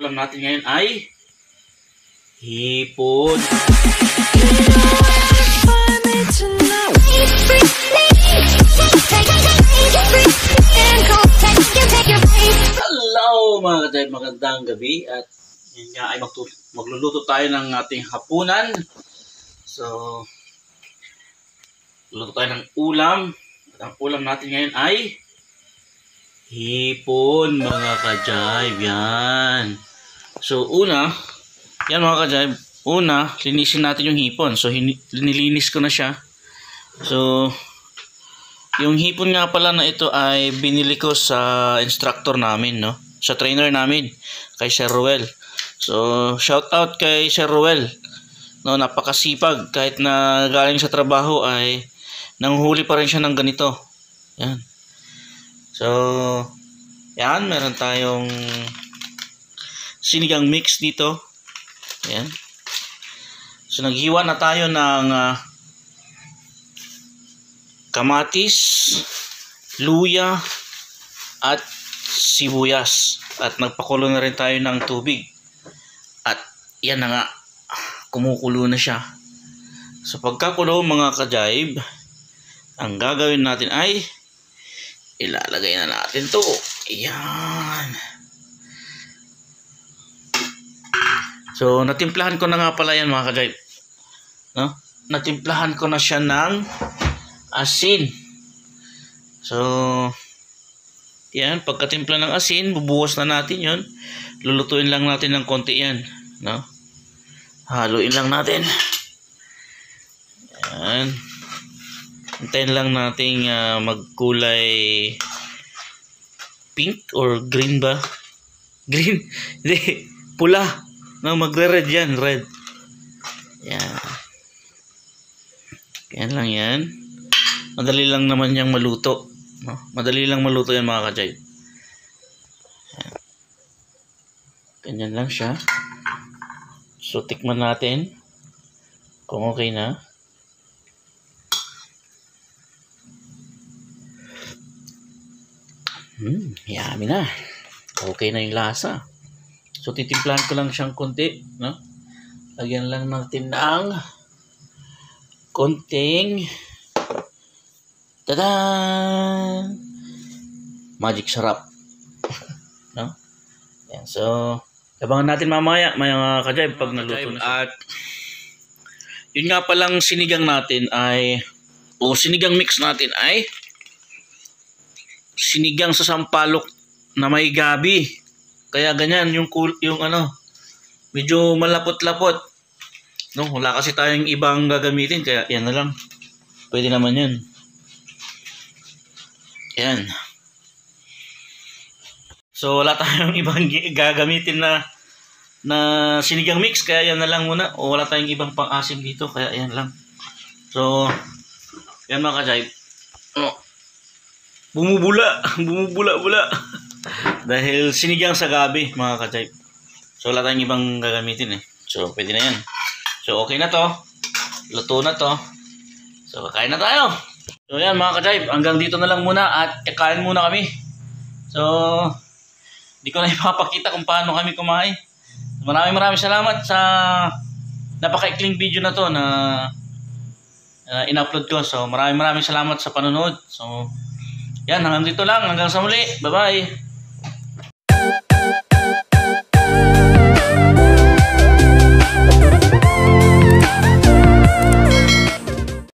Ulam natin ngayon ay hipon. Hello mga kadayb, magandang gabi at yun nga ay magluluto tayo ng ating hapunan. So, luluto tayo ng ulam. At ang ulam natin ngayon ay hipon mga kadayb. Yan. So, una, yan mga kadayb, una, linisin natin yung hipon. So, nilinis ko na siya. So, yung hipon nga pala na ito ay binili ko sa instructor namin, no? Sa trainer namin, kay Sir Ruel. So, shout out kay Sir Ruel. No, napakasipag kahit na galing sa trabaho ay nanghuli pa rin siya ng ganito. Yan. So, yan, meron tayong sinigang mix dito. Yan. So, naghiwa na tayo ng ah, kamatis, luya, at sibuyas. At nagpakulo na rin tayo ng tubig. At yan na nga, kumukulo na siya. So pagkakulo mga kajaib, ang gagawin natin ay ilalagay na natin to. Ayan. So natimplahan ko na nga pala yan mga kajaib. No? Natimplahan ko na siya ng asin. So, yan, pagkatimpla ng asin, bubuhos na natin yon. Lulutuin lang natin ng konti yan. No? Haluin lang natin. Yan. Hintayin lang nating ah, magkulay pink or green ba? Green? Hindi. Pula. No, magre-red yan. Red. Yan. Yan lang yan. Madali lang naman yang maluto. No? Madali lang maluto yan mga kajay. Yan. Ganyan lang siya. So, tikman natin kung okay na. Hmm, yummy na. Okay na yung lasa. So, titimplahan ko lang siyang konti. No? Lagyan lang natin ng konting Tadan! Magic sarap. no? Yan. So, abangan natin mamaya, mga kajay, pag naluto na siya. At, yun nga palang sinigang natin ay, o sinigang mix natin ay, sinigang sa sampalok na may gabi. Kaya ganyan, yung, kul- yung ano, medyo malapot-lapot. No, wala kasi tayong ibang gagamitin, kaya yan na lang. Pwede naman yun. Yan. So wala tayong ibang gagamitin na na sinigang mix kaya yan na lang muna o wala tayong ibang pang-asim dito kaya yan lang. So yan mga kajay. Oh, bumubula, bumubula-bula. Dahil sinigang sa gabi mga kajay. So wala tayong ibang gagamitin eh. So pwede na yan. So okay na to. Luto na to. So kakain na tayo. So yan mga ka-drive, hanggang dito na lang muna at kain muna kami. So, di ko na ipapakita kung paano kami kumain. Maraming maraming salamat sa napaka-ikling video na to na uh, in-upload ko. So, maraming maraming salamat sa panonood. So, yan, hanggang dito lang. Hanggang sa muli. Bye-bye.